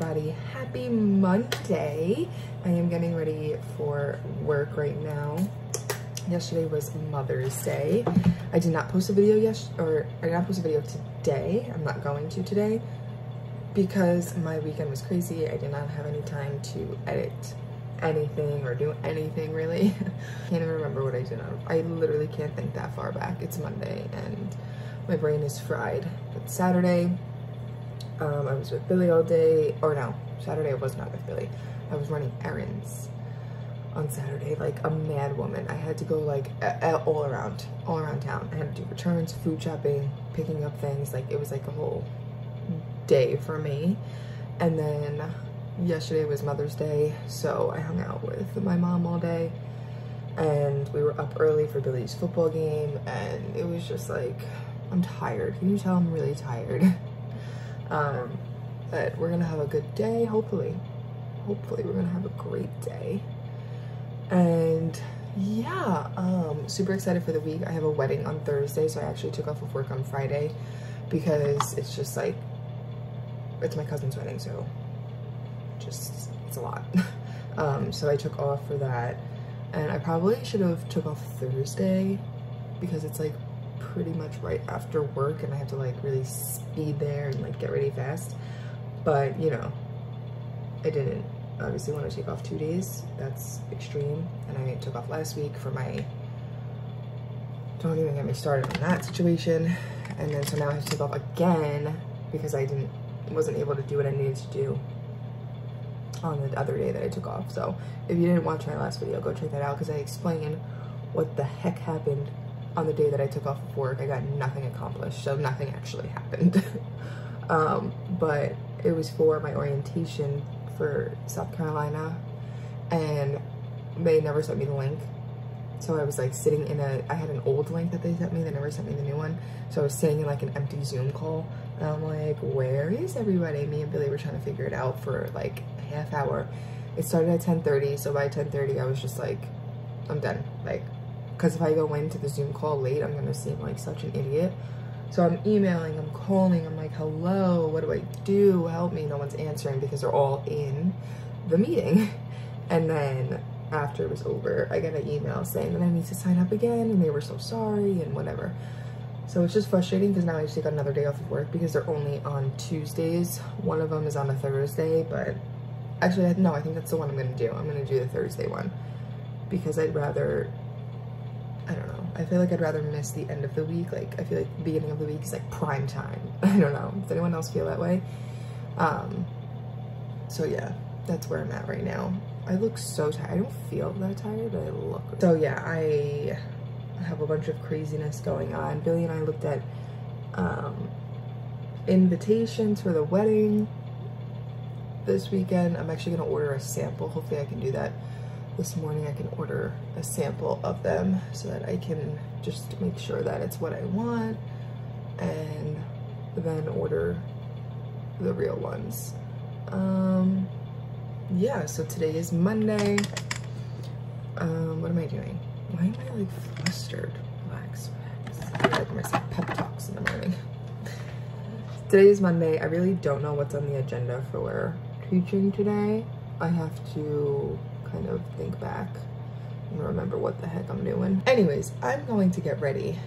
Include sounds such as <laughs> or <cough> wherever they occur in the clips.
everybody. Happy Monday. I am getting ready for work right now. Yesterday was Mother's Day. I did not post a video yes or I did not post a video today. I'm not going to today because my weekend was crazy. I did not have any time to edit anything or do anything really. <laughs> can't even remember what I did. I literally can't think that far back. It's Monday and my brain is fried. It's Saturday. Um, I was with Billy all day, or no, Saturday I was not with Billy. I was running errands on Saturday like a mad woman. I had to go like all around, all around town. I had to do returns, food shopping, picking up things. Like it was like a whole day for me. And then yesterday was Mother's Day, so I hung out with my mom all day. And we were up early for Billy's football game, and it was just like, I'm tired. Can you tell I'm really tired? <laughs> um, but we're gonna have a good day, hopefully. Hopefully, we're gonna have a great day. And yeah, um, super excited for the week. I have a wedding on Thursday, so I actually took off of work on Friday because it's just like, it's my cousin's wedding, so just, it's a lot. <laughs> um, so I took off for that. And I probably should have took off Thursday because it's like pretty much right after work and I have to like really speed there and like get ready fast. But you know, I didn't obviously want to take off two days. That's extreme. And I took off last week for my, don't even get me started on that situation. And then so now I have to take off again because I didn't, wasn't able to do what I needed to do on the other day that I took off. So if you didn't watch my last video, go check that out because I explain what the heck happened on the day that I took off of work. I got nothing accomplished, so nothing actually happened. <laughs> um, but it was for my orientation for South Carolina and they never sent me the link. So I was like sitting in a, I had an old link that they sent me, they never sent me the new one. So I was sitting in like an empty Zoom call and I'm like, where is everybody? Me and Billy were trying to figure it out for like a half hour. It started at 10.30, so by 10.30 I was just like, I'm done. Like, because if I go into the Zoom call late, I'm gonna seem like such an idiot. So I'm emailing, I'm calling, I'm like, hello, what do I do? Help me. No one's answering because they're all in the meeting. <laughs> And then after it was over, I got an email saying that I need to sign up again and they were so sorry and whatever. So it's just frustrating because now I just take another day off of work because they're only on Tuesdays. One of them is on a Thursday, but actually, no, I think that's the one I'm gonna do. I'm gonna do the Thursday one because I'd rather I feel like I'd rather miss the end of the week. Like, I feel like the beginning of the week is like prime time. <laughs> I don't know. Does anyone else feel that way? Um, so yeah, that's where I'm at right now. I look so tired. I don't feel that tired, but I look. So yeah, I have a bunch of craziness going on. Billy and I looked at um, invitations for the wedding this weekend. I'm actually gonna order a sample. Hopefully I can do that this morning I can order a sample of them so that I can just make sure that it's what I want and then order the real ones. Um, yeah, so today is Monday. Um, what am I doing? Why am I like flustered? Relax, relax. I like myself pep talks in the morning. Today is Monday. I really don't know what's on the agenda for teaching today. I have to kind of think back and remember what the heck I'm doing. Anyways, I'm going to get ready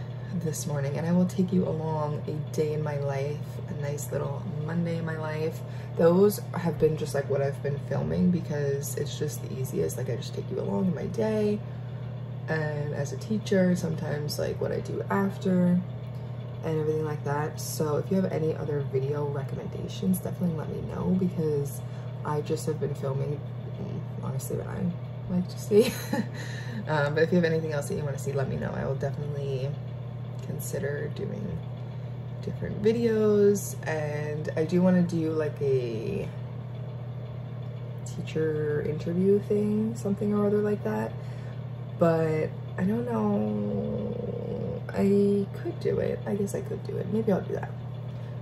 this morning and I will take you along a day in my life, a nice little Monday in my life. Those have been just like what I've been filming because it's just the easiest. Like I just take you along in my day and as a teacher, sometimes like what I do after and everything like that. So if you have any other video recommendations, definitely let me know because I just have been filming honestly what I like to see. <laughs> um, but if you have anything else that you want to see, let me know. I will definitely consider doing different videos and I do want to do like a teacher interview thing, something or other like that. But I don't know. I could do it. I guess I could do it. Maybe I'll do that.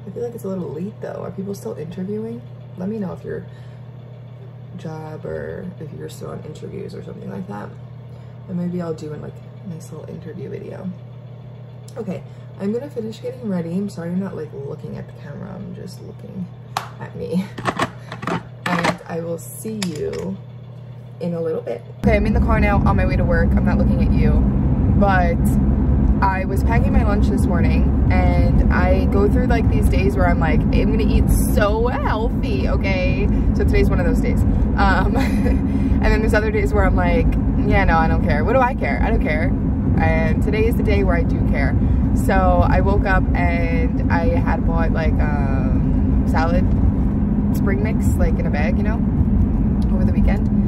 I feel like it's a little late though. Are people still interviewing? Let me know if you're job or if you're still on interviews or something like that. And maybe I'll do a like a nice little interview video. Okay, I'm gonna finish getting ready. I'm sorry I'm not like looking at the camera, I'm just looking at me. And I will see you in a little bit. Okay, I'm in the car now on my way to work. I'm not looking at you, but I was packing my lunch this morning and I go through like these days where I'm like, I'm gonna eat so healthy, okay? So today's one of those days. Um, <laughs> and then there's other days where I'm like, yeah, no, I don't care. What do I care? I don't care. And today is the day where I do care. So I woke up and I had bought like um, salad spring mix, like in a bag, you know, over the weekend.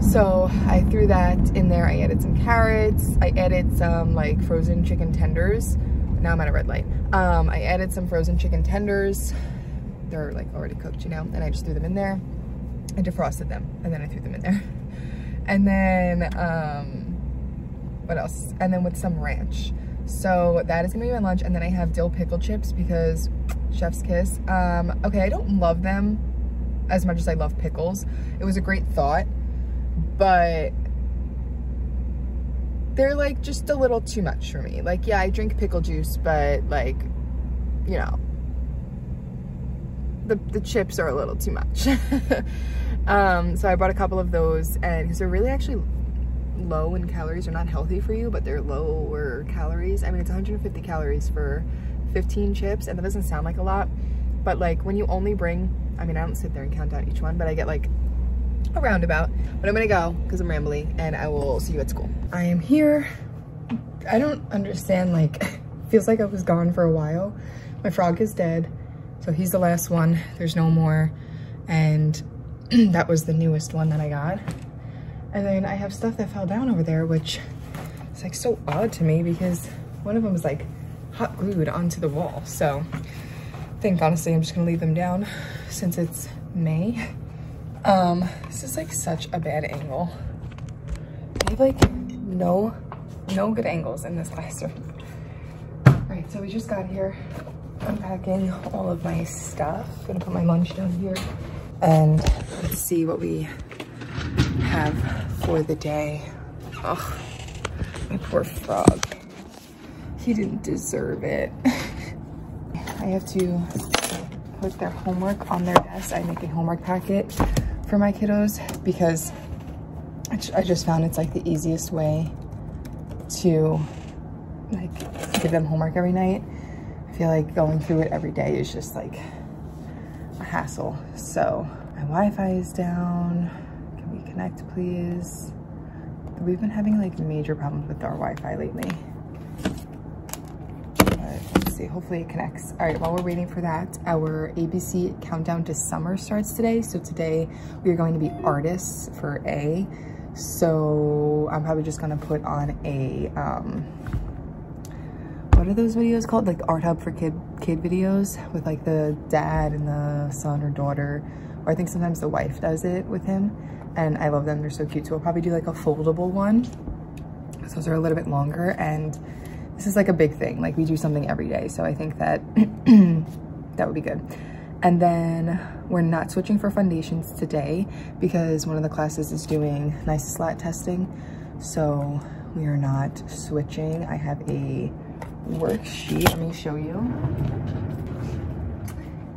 So I threw that in there. I added some carrots. I added some like frozen chicken tenders. Now I'm at a red light. Um, I added some frozen chicken tenders. They're like already cooked, you know, and I just threw them in there. I defrosted them and then I threw them in there. <laughs> And then, um, what else? And then with some ranch. So that is gonna be my lunch. And then I have dill pickle chips because chef's kiss. Um, okay, I don't love them as much as I love pickles. It was a great thought but they're like just a little too much for me. Like, yeah, I drink pickle juice, but like, you know, the, the chips are a little too much. <laughs> um, so I bought a couple of those and because they're really actually low in calories. They're not healthy for you, but they're lower calories. I mean, it's 150 calories for 15 chips and that doesn't sound like a lot, but like when you only bring, I mean, I don't sit there and count out each one, but I get like a roundabout. But I'm gonna go because I'm rambly and I will see you at school. I am here. I don't understand, like, <laughs> feels like I was gone for a while. My frog is dead, so he's the last one. There's no more. And <clears throat> that was the newest one that I got. And then I have stuff that fell down over there, which is like so odd to me because one of them is like hot glued onto the wall. So I think honestly, I'm just gonna leave them down since it's May. <laughs> Um, this is like such a bad angle. I have like no, no good angles in this classroom. All right, so we just got here. Unpacking all of my stuff. Gonna put my lunch down here. And let's see what we have for the day. Oh, my poor frog. He didn't deserve it. <laughs> I have to put their homework on their desk. I make a homework packet for my kiddos because I just found it's like the easiest way to like give them homework every night. I feel like going through it every day is just like a hassle. So my Wi-Fi is down. Can we connect please? We've been having like major problems with our Wi-Fi lately see. Hopefully it connects. All right, while we're waiting for that, our ABC Countdown to Summer starts today. So today we are going to be artists for A. So I'm probably just gonna put on a, um, what are those videos called? Like Art Hub for Kid kid videos with like the dad and the son or daughter. Or I think sometimes the wife does it with him. And I love them, they're so cute. So I'll probably do like a foldable one. So those are a little bit longer and this is like a big thing. Like we do something every day. So I think that <clears throat> that would be good. And then we're not switching for foundations today because one of the classes is doing NYSESLAT testing. So we are not switching. I have a worksheet. Let me show you.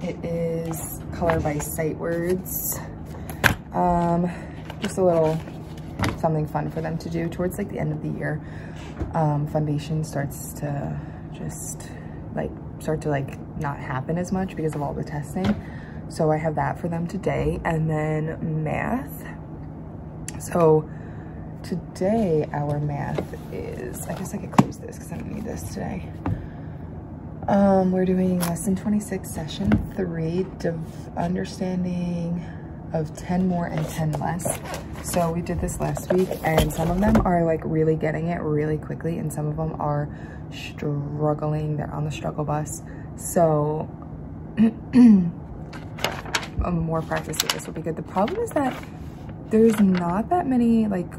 It is color by sight words. Um, just a little something fun for them to do towards like the end of the year. Um, foundation starts to just like start to like not happen as much because of all the testing. So I have that for them today. And then math. So today our math is, I guess I could close this because I don't need this today. Um, we're doing lesson 26, session three, of understanding of 10 more and 10 less. So we did this last week and some of them are like really getting it really quickly and some of them are struggling. They're on the struggle bus. So <clears throat> um, more practice with this will be good. The problem is that there's not that many like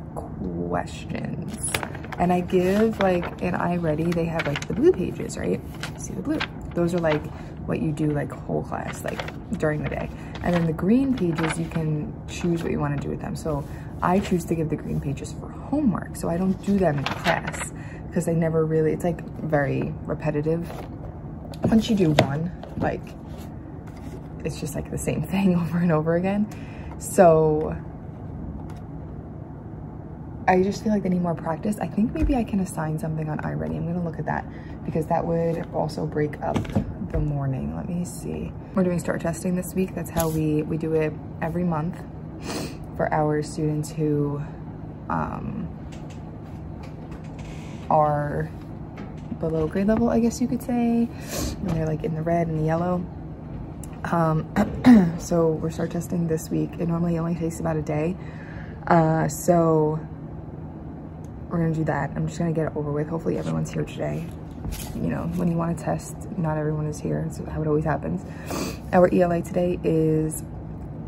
questions. And I give like in iReady, they have like the blue pages, right? See the blue. Those are like what you do like whole class, like during the day. And then the green pages, you can choose what you want to do with them. So I choose to give the green pages for homework. So I don't do them in class because they never really, it's like very repetitive. Once you do one, like it's just like the same <laughs> thing over and over again. So I just feel like they need more practice. I think maybe I can assign something on iReady. I'm gonna look at that because that would also break up the morning. Let me see. We're doing STAR testing this week. That's how we, we do it every month <sniffs> for our students who um, are below grade level, I guess you could say. And they're like in the red and the yellow. Um, <clears throat> so we're STAR testing this week. It normally only takes about a day. Uh, so we're gonna do that. I'm just gonna get it over with. Hopefully everyone's here today. You know, when you wanna test, not everyone is here. That's how it always happens. Our ELA today is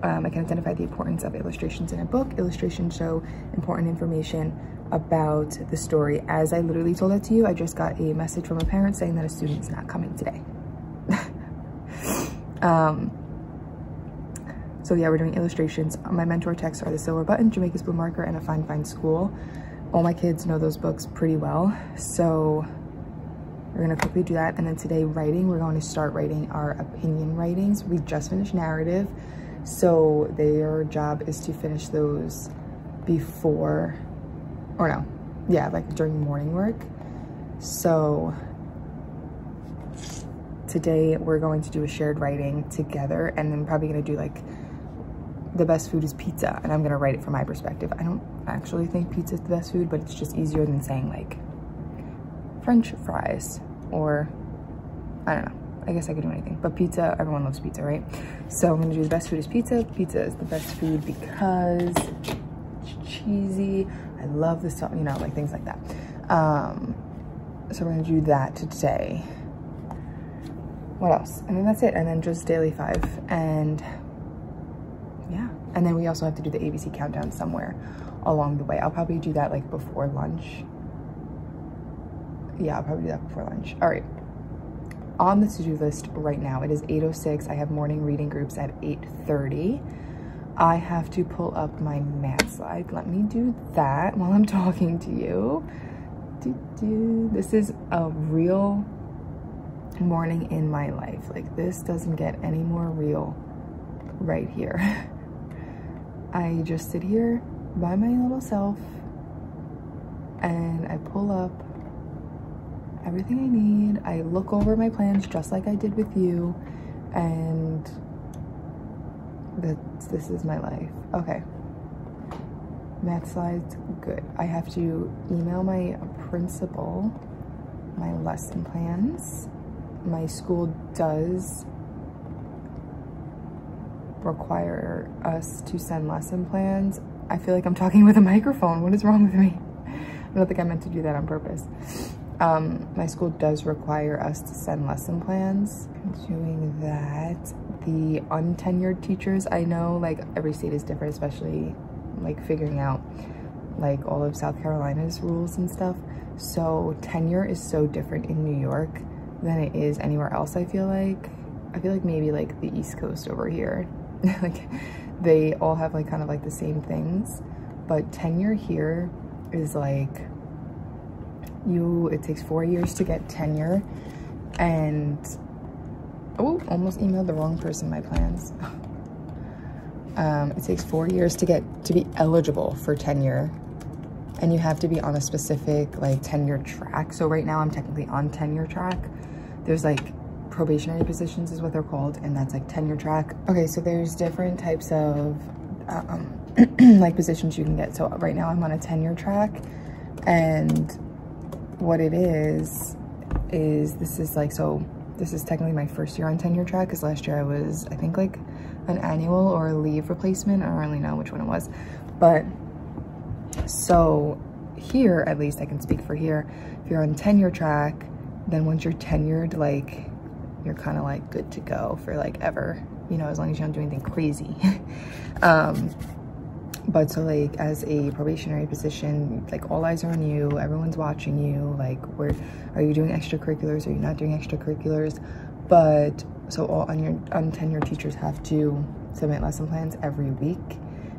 um, I can identify the importance of illustrations in a book. Illustrations show important information about the story. As I literally told that to you, I just got a message from a parent saying that a student is not coming today. <laughs> um, so yeah, we're doing illustrations. My mentor texts are The Silver Button, Jamaica's Blue Marker, and A Fine Fine School all my kids know those books pretty well. So we're gonna quickly do that. And then today writing, we're going to start writing our opinion writings. We just finished narrative. So their job is to finish those before, or no, yeah, like during morning work. So today we're going to do a shared writing together and then probably gonna do like the best food is pizza and I'm gonna write it from my perspective. I don't actually think pizza is the best food, but it's just easier than saying like french fries or I don't know. I guess I could do anything, but pizza, everyone loves pizza, right? So I'm gonna do the best food is pizza. Pizza is the best food because it's cheesy. I love the stuff, you know, like things like that. Um, so we're gonna do that today. What else? And then that's it. And then just daily five. And yeah. And then we also have to do the ABC countdown somewhere along the way. I'll probably do that like before lunch. Yeah, I'll probably do that before lunch. All right. On the to-do list right now, it is 8.06. I have morning reading groups at 8.30. I have to pull up my math slide. Let me do that <laughs> while I'm talking to you. This is a real morning in my life. Like this doesn't get any more real right here. <laughs> I just sit here by my little self and I pull up everything I need. I look over my plans just like I did with you and that's, this is my life. Okay. Math slides, good. I have to email my principal my lesson plans. My school does require us to send lesson plans. I feel like I'm talking with a microphone. What is wrong with me? <laughs> I don't think I meant to do that on purpose. Um, my school does require us to send lesson plans. Doing that. The untenured teachers, I know like every state is different, especially like figuring out like all of South Carolina's rules and stuff. So tenure is so different in New York than it is anywhere else, I feel like. I feel like maybe like the East Coast over here <laughs> like they all have like kind of like the same things but tenure here is like you it takes four years to get tenure. And oh almost emailed the wrong person my plans. <laughs> Um, it takes four years to get to be eligible for tenure. And you have to be on a specific like tenure track. So right now i'm technically on tenure track. There's like probationary positions is what they're called and that's like tenure track. Okay so there's different types of um, <clears throat> like positions you can get. So right now i'm on a tenure track and what it is is this is like so this is technically my first year on tenure track because last year i was i think like an annual or a leave replacement i don't really know which one it was but so here at least i can speak for here if you're on tenure track then once you're tenured like you're kind of like good to go for like ever, you know, as long as you don't do anything crazy. <laughs> um, but so like as a probationary position, like all eyes are on you, everyone's watching you, like where are you doing extracurriculars, are you not doing extracurriculars? But so all on your untenured teachers have to submit lesson plans every week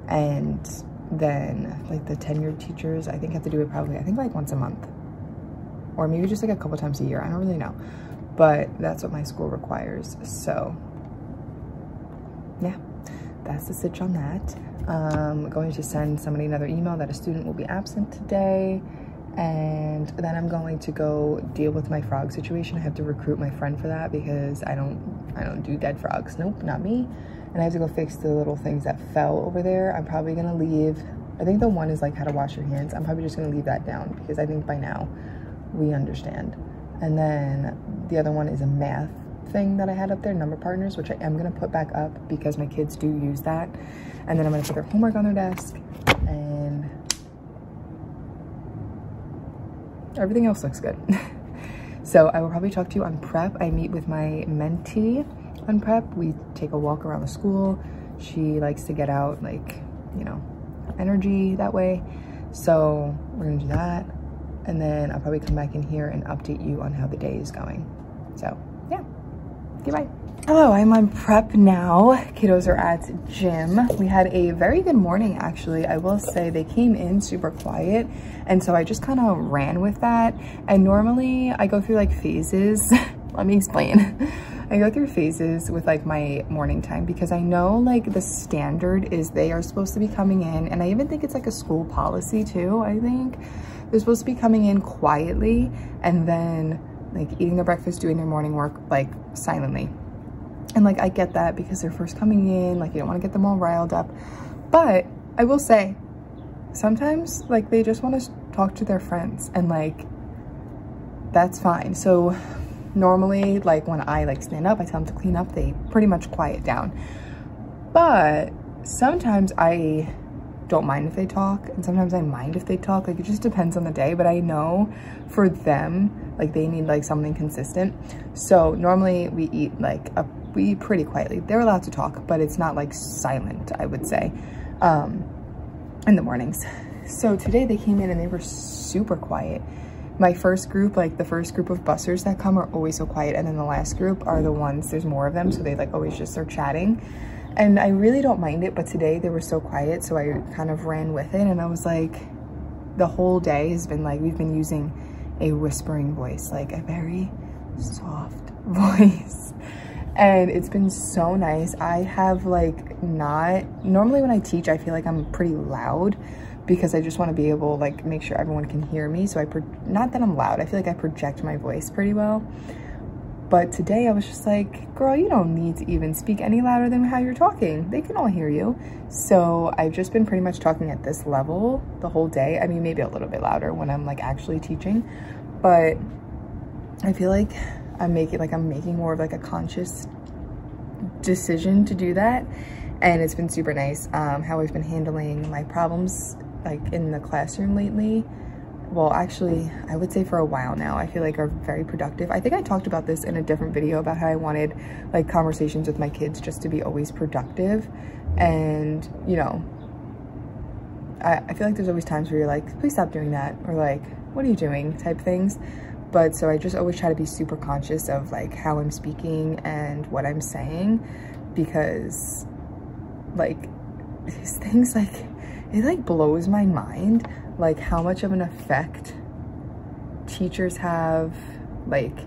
and then like the tenured teachers I think have to do it probably I think like once a month or maybe just like a couple times a year I don't really know but that's what my school requires. So yeah, that's the stitch on that. Um, going to send somebody another email that a student will be absent today. And then I'm going to go deal with my frog situation. I have to recruit my friend for that because I don't, I don't do dead frogs. Nope, not me. And I have to go fix the little things that fell over there. I'm probably gonna leave, I think the one is like how to wash your hands. I'm probably just gonna leave that down because I think by now we understand. And then the other one is a math thing that I had up there, number partners, which I am gonna put back up because my kids do use that. And then I'm gonna put their homework on their desk and everything else looks good. <laughs> so I will probably talk to you on prep. I meet with my mentee on prep. We take a walk around the school. She likes to get out like, you know, energy that way. So we're gonna do that. And then I'll probably come back in here and update you on how the day is going. So yeah, Hello, I'm on prep now. Kiddos are at gym. We had a very good morning, actually. I will say they came in super quiet. And so I just kind of ran with that. And normally I go through like phases. <laughs> Let me explain. <laughs> I go through phases with like my morning time because I know like the standard is they are supposed to be coming in and I even think it's like a school policy too, I think. They're supposed to be coming in quietly and then like eating their breakfast, doing their morning work like silently. And like I get that because they're first coming in, like you don't want to get them all riled up. But I will say sometimes like they just want to talk to their friends and like that's fine. So normally like when I like stand up, I tell them to clean up, they pretty much quiet down. But sometimes I don't mind if they talk and sometimes I mind if they talk. Like it just depends on the day, but I know for them, like they need like something consistent. So normally we eat like a, we eat pretty quietly. They're allowed to talk, but it's not like silent, I would say, um, in the mornings. So today they came in and they were super quiet my first group, like the first group of bussers that come are always so quiet. And then the last group are the ones, there's more of them. So they like always just start chatting. And I really don't mind it. But today they were so quiet. So I kind of ran with it. And I was like, the whole day has been like, we've been using a whispering voice, like a very soft <laughs> voice. And it's been so nice. I have like not, normally when I teach, I feel like I'm pretty loud because I just want to be able like make sure everyone can hear me. So I, not that I'm loud, I feel like I project my voice pretty well. But today I was just like, girl, you don't need to even speak any louder than how you're talking. They can all hear you. So I've just been pretty much talking at this level the whole day. I mean, maybe a little bit louder when I'm like actually teaching, but I feel like I'm making like I'm making more of like a conscious decision to do that and it's been super nice um, how I've been handling my problems like in the classroom lately well actually I would say for a while now I feel like are very productive. I think I talked about this in a different video about how I wanted like conversations with my kids just to be always productive. And you know I, I feel like there's always times where you're like please stop doing that or like what are you doing? type things. But so I just always try to be super conscious of like how I'm speaking and what I'm saying because like these <laughs> things like it like blows my mind like how much of an effect teachers have like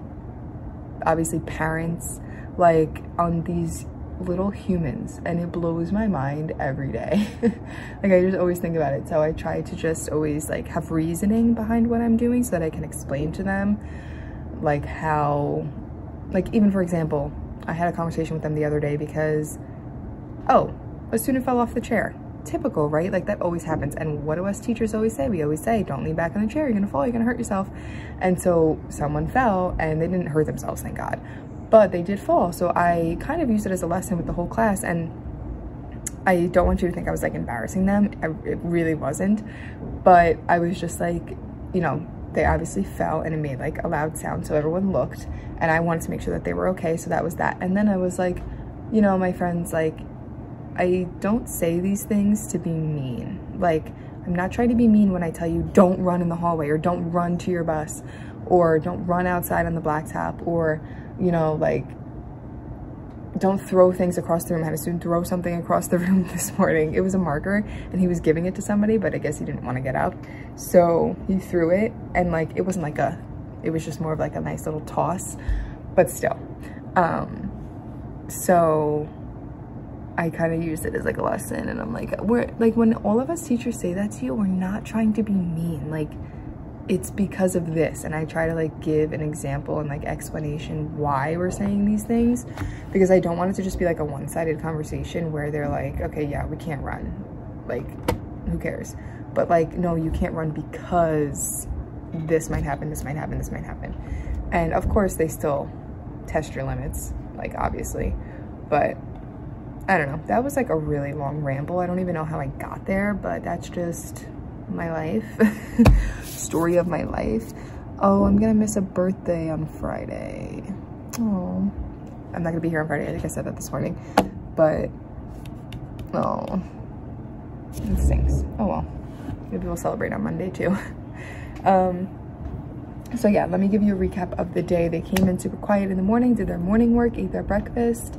obviously parents like on these little humans. And it blows my mind every day. <laughs> Like i just always think about it. So i try to just always like have reasoning behind what i'm doing so that i can explain to them like how like even for example i had a conversation with them the other day because oh a student fell off the chair typical, right? Like that always happens. And what do us teachers always say? We always say, don't lean back on the chair. You're going to fall. You're going to hurt yourself. And so someone fell and they didn't hurt themselves, thank God. But they did fall. So I kind of used it as a lesson with the whole class. And I don't want you to think I was like embarrassing them. It really wasn't. But I was just like, you know, they obviously fell and it made like a loud sound. So everyone looked and I wanted to make sure that they were okay. So that was that. And then I was like, you know, my friends like, I don't say these things to be mean. Like, I'm not trying to be mean when I tell you don't run in the hallway or don't run to your bus or don't run outside on the blacktop or, you know, like, don't throw things across the room. I had a student throw something across the <laughs> room this morning. It was a marker and he was giving it to somebody, but I guess he didn't want to get up. So he threw it and like, it wasn't like a, it was just more of like a nice little toss, but still. Um, so I kind of used it as like a lesson and I'm like, we're like when all of us teachers say that to you, we're not trying to be mean. Like it's because of this. And I try to like give an example and like explanation why we're saying these things because I don't want it to just be like a one-sided conversation where they're like, okay, yeah, we can't run. Like, who cares? But like, no, you can't run because this might happen, this might happen, this might happen. And of course they still test your limits, like obviously, but I don't know. That was like a really long ramble. I don't even know how I got there, but that's just my life. <laughs> Story of my life. Oh, I'm gonna miss a birthday on Friday. Oh, I'm not gonna be here on Friday. I think I said that this morning, but oh, it stinks. Oh well, maybe we'll celebrate on Monday too. <laughs> um, so yeah, let me give you a recap of the day. They came in super quiet in the morning, did their morning work, ate their breakfast,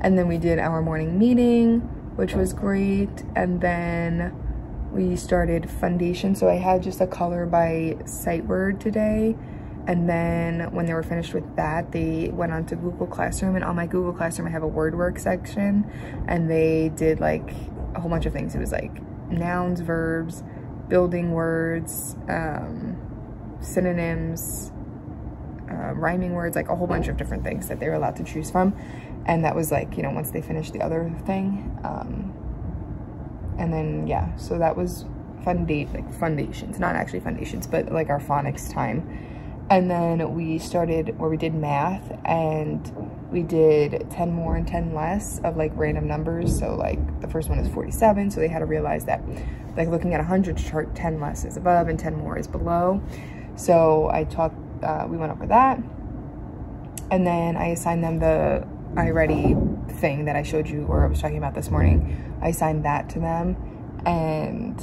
and then we did our morning meeting, which was great. And then we started foundation. So I had just a color by sight word today. And then when they were finished with that, they went on to Google Classroom. And on my Google Classroom, I have a word work section. And they did like a whole bunch of things. It was like nouns, verbs, building words, um, synonyms, uh, rhyming words, like a whole bunch of different things that they were allowed to choose from. And that was like, you know, once they finished the other thing. Um, and then, yeah, so that was fundate, like foundations, not actually foundations, but like our phonics time. And then we started where we did math and we did 10 more and 10 less of like random numbers. So like the first one is 47. So they had to realize that like looking at a 100 chart, 10 less is above and 10 more is below. So I taught, uh, we went over that. And then I assigned them the iReady thing that I showed you or I was talking about this morning. I assigned that to them and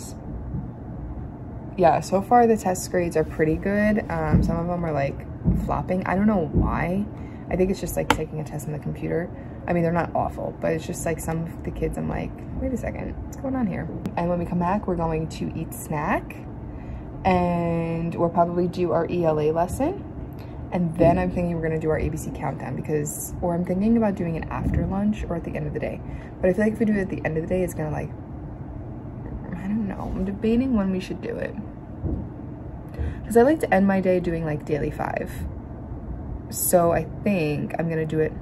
yeah, so far the test grades are pretty good. Um, some of them are like flopping. I don't know why. I think it's just like taking a test on the computer. I mean, they're not awful, but it's just like some of the kids, I'm like, wait a second, what's going on here? And when we come back, we're going to eat snack and we'll probably do our ELA lesson. And then I'm thinking we're gonna do our ABC countdown because, or I'm thinking about doing it after lunch or at the end of the day. But I feel like if we do it at the end of the day, it's gonna like, I don't know. I'm debating when we should do it. Because I like to end my day doing like daily five. So I think I'm gonna do it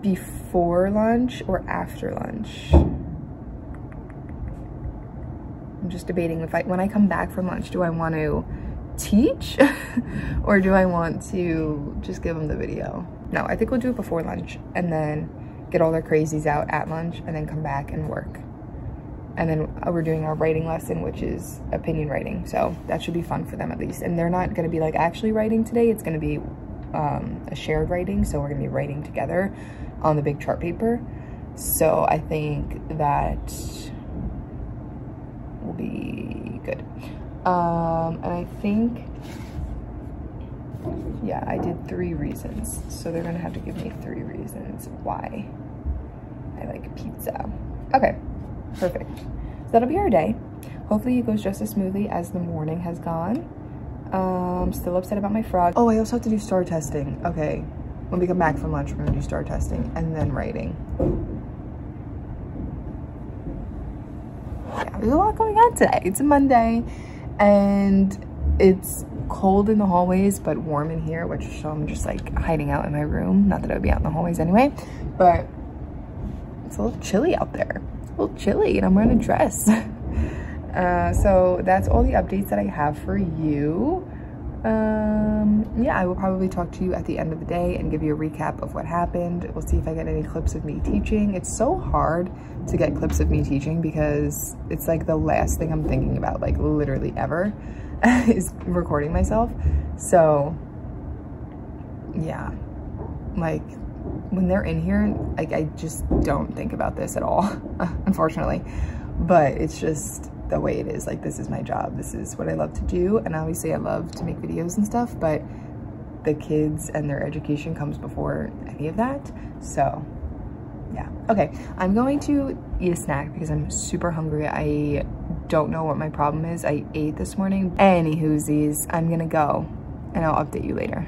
before lunch or after lunch. I'm just debating if I, when I come back from lunch, do I want to teach <laughs> or do I want to just give them the video? No, I think we'll do it before lunch and then get all their crazies out at lunch and then come back and work. And then uh, we're doing our writing lesson, which is opinion writing. So that should be fun for them at least. And they're not gonna be like actually writing today. It's gonna be um, a shared writing. So we're gonna be writing together on the big chart paper. So I think that will be good. Um, and I think, yeah, I did three reasons. So they're gonna have to give me three reasons why I like pizza. Okay, perfect. So that'll be our day. Hopefully it goes just as smoothly as the morning has gone. Um, still upset about my frog. Oh, I also have to do star testing. Okay, when we come back from lunch, we're gonna do star testing and then writing. Yeah, there's a lot going on today. It's a Monday and it's cold in the hallways but warm in here which is so I'm just like hiding out in my room. Not that I would be out in the hallways anyway but it's a little chilly out there. A little chilly and I'm wearing a dress. <laughs> Uh, so that's all the updates that I have for you um yeah i will probably talk to you at the end of the day and give you a recap of what happened. We'll see if i get any clips of me teaching. It's so hard to get clips of me teaching because it's like the last thing i'm thinking about like literally ever <laughs> is recording myself. So yeah. Like when they're in here like i just don't think about this at all <laughs> unfortunately. But it's just the way it is. Like this is my job. This is what I love to do. And obviously I love to make videos and stuff, but the kids and their education comes before any of that. So yeah. Okay, I'm going to eat a snack because I'm super hungry. I don't know what my problem is. I ate this morning. Any whoosies, I'm gonna go and I'll update you later.